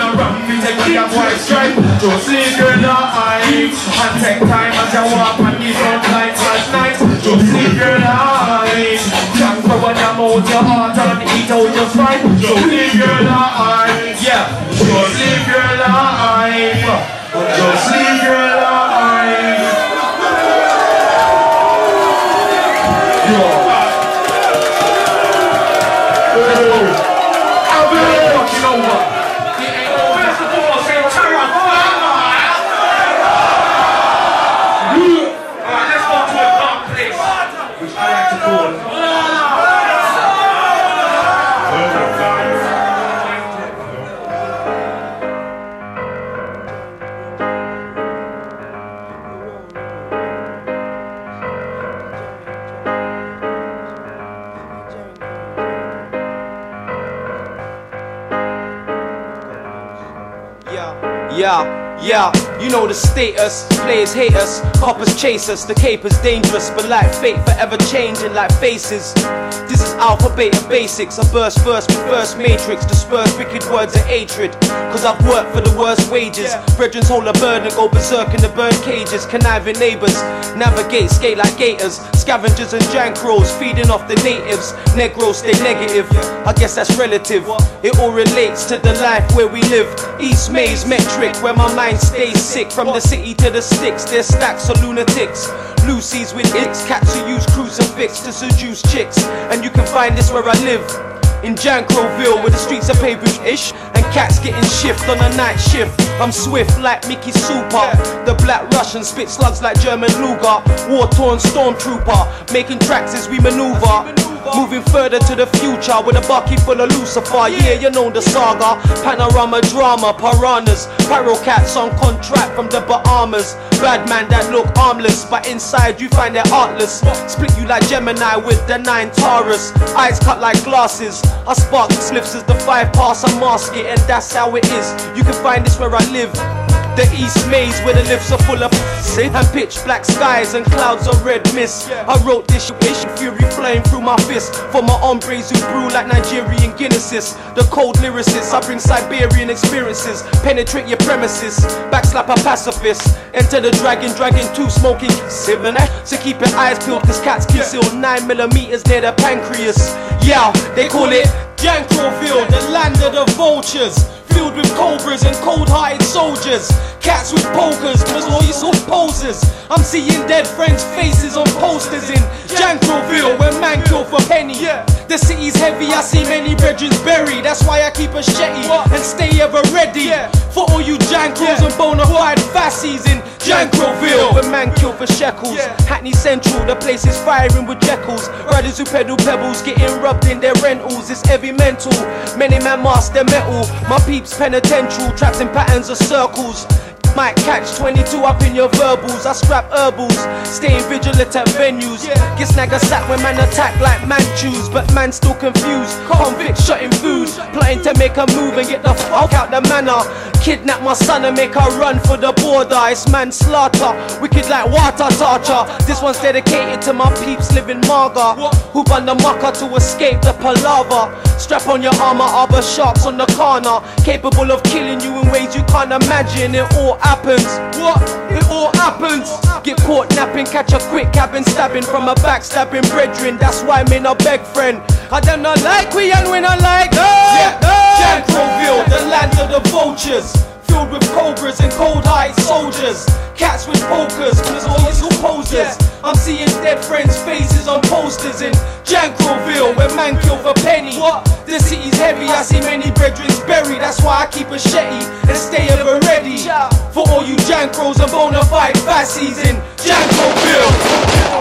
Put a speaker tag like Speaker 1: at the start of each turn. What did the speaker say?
Speaker 1: No boy strike Just leave your life And take time as you walk on the front lines last night. Just leave your life Just for when you mouth your heart and eat out your spine Just leave your life Yeah. Just live your life Just live your life Yo I'll be fucking over.
Speaker 2: Yeah, yeah. You know the status. Players hate us, coppers chase us. The caper's dangerous, but like fate, forever changing like faces. This is alpha, beta, basics. I burst first, reverse matrix, disperse wicked words of hatred. Cause I've worked for the worst wages. Brethren hold a burden, go berserk in the bird cages. Conniving neighbors, navigate, skate like gators. Scavengers and jankros, feeding off the natives. Negros stay negative. I guess that's relative. It all relates to the life where we live. East Maze metric, where my mind stays sick. From the city to the sticks, there's stacks of lunatics. Lucy's with icks, cats who use crucifix to seduce chicks. And you can find this where I live. In Jankrowville, where the streets are paved with ish, And cats getting shift on a night shift I'm swift like Mickey Super The black Russian spit slugs like German Luger War-torn stormtrooper Making tracks as we maneuver Moving further to the future with a bucket full of Lucifer. Yeah, you know the saga. Panorama drama, piranhas. Pyro cats on contract from the Bahamas. Bad man that look harmless, but inside you find they're artless. Split you like Gemini with the nine Taurus. Eyes cut like glasses. I spark slips as the five pass, I mask it, and that's how it is. You can find this where I live. The East Maze where the lifts are full of sin and pitch black skies and clouds of red mist. I wrote this issue, fury flying through my fist for my hombres who brew like Nigerian Guinnesses. The cold lyricists, I bring Siberian experiences, penetrate your premises, backslap a pacifist. Enter the dragon, dragon two smoking seven. Eh? So keep your eyes peeled, cause cats conceal nine millimeters near the pancreas. Yeah, they call it Jankrowville, the land of the vultures filled with cobras and cold-hearted soldiers. Cats with pokers, cause all you saw poses. I'm seeing dead friends' faces on posters in Jankrowville, where man kill for penny. The city's heavy, I see many brethren buried. That's why I keep a shetty and stay ever ready. For all you Jankros and bona fide fassies in Jankrowville, where man kill for shekels. Hackney Central, the place is firing with jekylls. Riders who pedal pebbles, getting rubbed in their rentals. It's heavy mental. Many man mask their metal. My peeps penitential, traps in patterns of circles. Might catch 22 up in your verbals. I scrap herbals, staying vigilant at venues. Get snag a sack when man attack like man choose, but man still confused. Convict shutting food, plotting to make a move and get the fuck out the manor. Kidnap my son and make her run for the border. It's manslaughter, wicked like water torture. This one's dedicated to my peeps living maga, who run the mucker to escape the palaver. Strap on your armor, arbor sharks on the corner, capable of killing you in ways you can't imagine. It all happens. What? It all happens. Get caught napping, catch a quick cabin stabbing from a backstabbing brethren. That's why I'm in a beg friend. I do not like we and we not like no. Yeah. no. Jankrowville, the land of the vultures. Filled with cobras and cold-eyed soldiers. Cats with pokers, cause all these posers. I'm seeing dead friends' faces on posters in Jankrowville, where man kill for penny. What? The city's heavy, I see many brethren buried. That's why I keep a shetty and stay ever ready. For all you Jankros and bona fide fassies in Jankrowville.